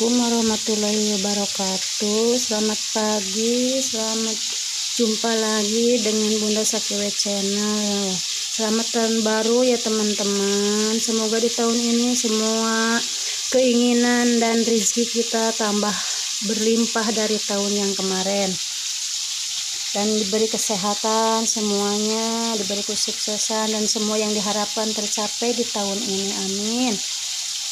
Assalamualaikum warahmatullahi wabarakatuh. Selamat pagi Selamat jumpa lagi dengan Bunda Sakiwe Channel. Selamat tahun baru ya teman-teman. Semoga di tahun ini semua keinginan dan rezeki kita tambah berlimpah dari tahun yang kemarin. Dan diberi kesehatan semuanya diberi kesuksesan dan semua yang diharapkan tercapai di tahun ini. Amin.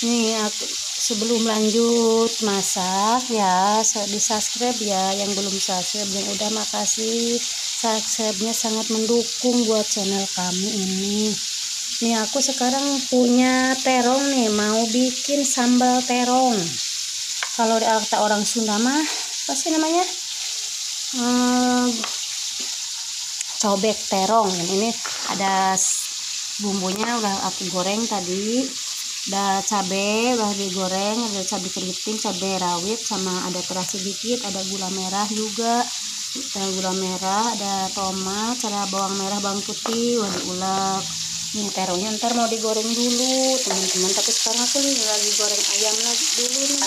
Nih aku sebelum lanjut masak ya. Di subscribe ya yang belum subscribe yang udah makasih. Subscribe nya sangat mendukung buat channel kami ini. Nih aku sekarang punya terong nih. Mau bikin sambal terong. Kalau di kata orang Sunda mah apa sih namanya? Hmm, cobek terong. Ini ada bumbunya udah aku goreng tadi ada cabai udah digoreng ada cabai keriting cabai rawit sama ada terasi sedikit ada gula merah juga. Ada gula merah ada tomat cara bawang merah bawang putih udah diulek. Ini terongnya ntar mau digoreng dulu teman-teman. Tapi sekarang aku lagi goreng ayam lagi dulu nih.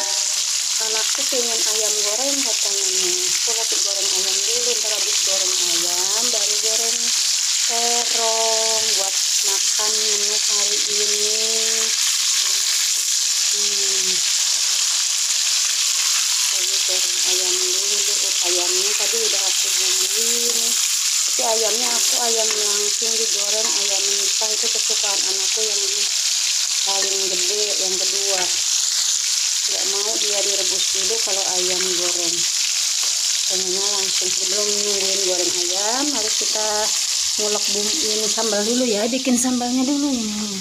Anakku pengen ayam goreng katanya nih. Aku lagi goreng ayam dulu ntar habis goreng ayam baru goreng terong. Buat makan menu hari ini hmm. jadi goreng ayam dulu ayamnya tadi udah aku bumbuin tapi ayamnya aku ayam langsung digoreng ayam mentah itu kesukaan anakku yang paling gede yang kedua. Nggak mau dia direbus dulu kalau ayam goreng. Pengennya langsung sebelum nungguin goreng ayam harus kita ngulek bumbu ini sambal dulu ya bikin sambalnya dulu ini.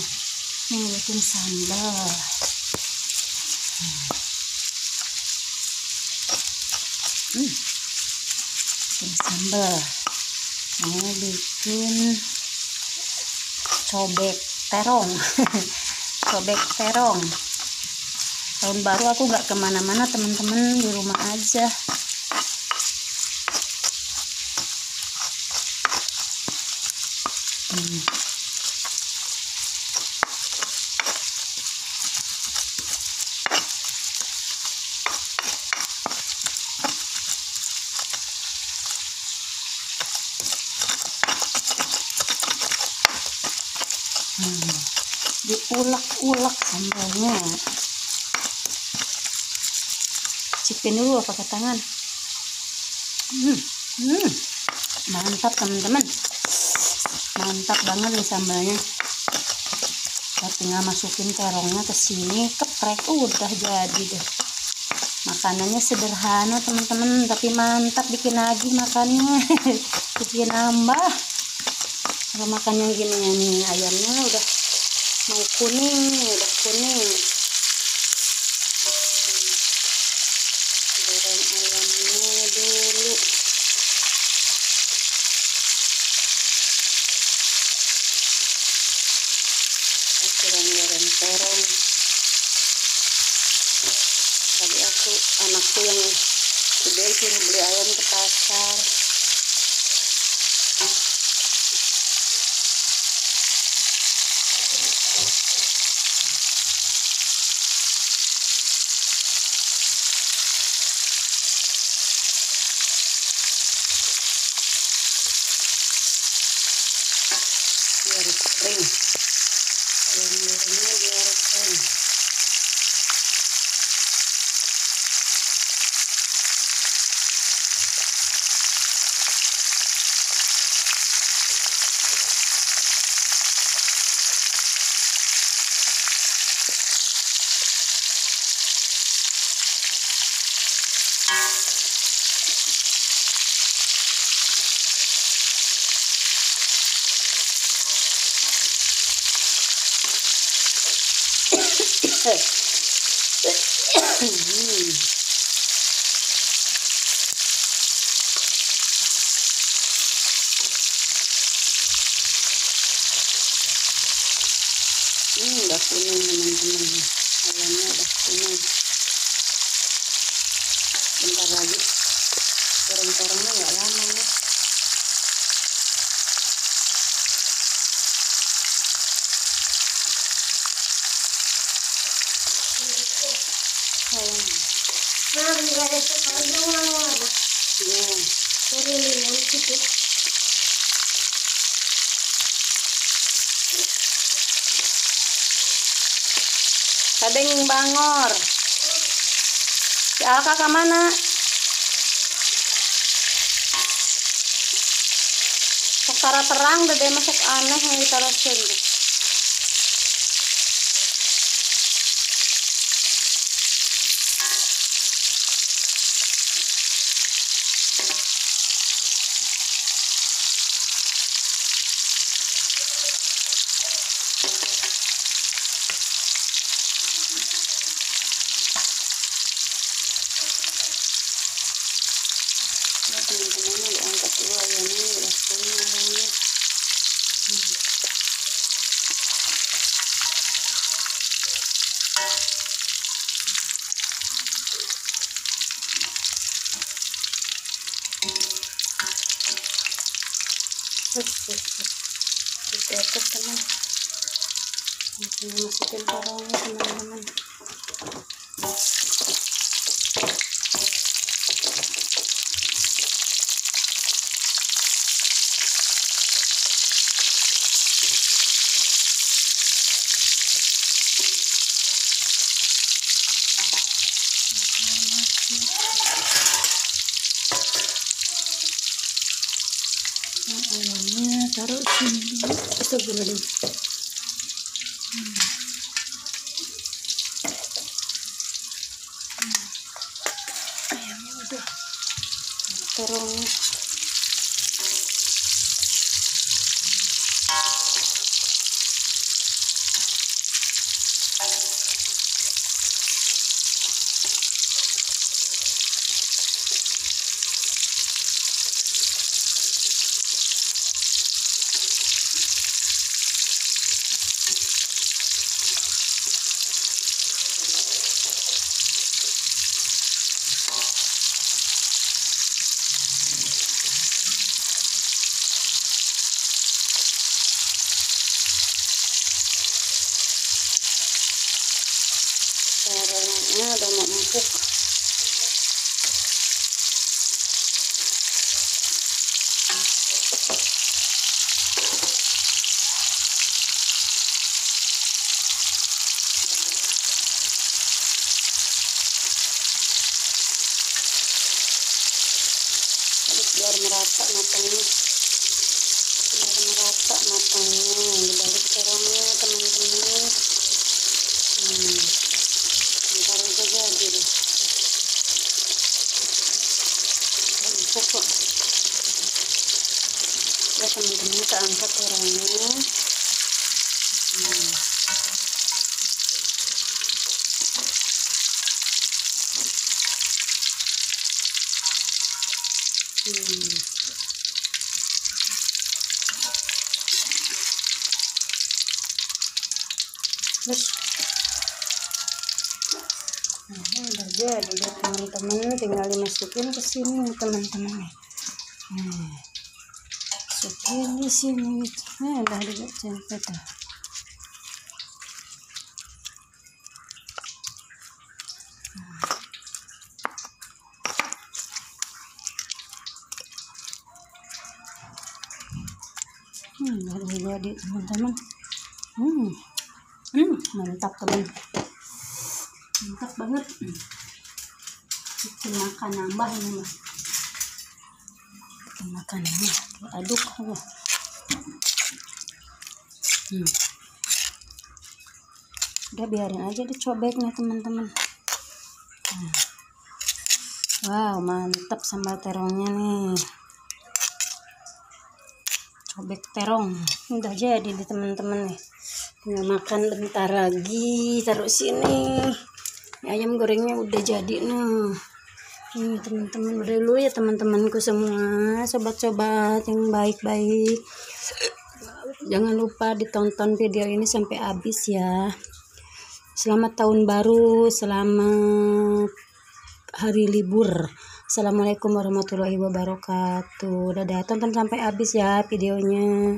Ini bikin sambal. Hmm. bikin sambal mau bikin cobek terong. Cobek terong. Tahun baru aku nggak ke mana-mana teman-teman di rumah aja. Hmm, diulek-ulek sambalnya cipin dulu pakai tangan? Hmm, hmm, mantap teman-teman. Mantap banget nih sambalnya. Kita tinggal masukin terongnya ke sini keprek. Udah jadi deh. Makanannya sederhana teman-teman. Tapi mantap bikin lagi makannya. Bikin nambah. Kalau makan yang gini nih ayamnya udah mau kuning udah kuning. Goreng ayamnya dulu. Kurang goreng terong. Tadi aku anakku yang gede beli ayam ke pasar hmm. Hmm, udah kuning teman-teman ayamnya udah kuning bentar lagi goreng-gorengnya nggak lama ya sayang Kadeng bangor. Si Alka ke mana? Secara terang deh masuk aneh yang ditaruh sini. Masukin parangnya teman-teman. Ayamnya taruh sini Astagfirullahaladzim hmm. ayamnya udah terongnya caranya udah mau empuk biar merata matangnya. Biar merata matangnya. Dibalik terongnya teman-teman. Hmm jadi deh empuk kok ya teman-teman kita angkat orangnya hmm. Hmm. Terus udah jadi deh teman-teman tinggal dimasukin ke sini teman-teman nah, masukin di sini. Nah udah dicampur tuh Hmm, udah jadi teman-teman. Hmm, hmm, mantap teman. mantap banget. Kita makan nambah ini mah kita makan ini aduk oh. hmm. udah biarin aja dicobek nih teman-teman. Hmm. wow mantap sambal terongnya nih. Cobek terong. Udah jadi nih teman-teman nih. Tinggal makan bentar lagi taruh sini ayam gorengnya udah jadi nih ini teman-teman dulu ya teman-temanku semua sobat-sobat yang baik-baik. Jangan lupa ditonton video ini sampai habis ya. Selamat tahun baru selamat hari libur. Assalamualaikum warahmatullahi wabarakatuh. Dadah tonton sampai habis ya videonya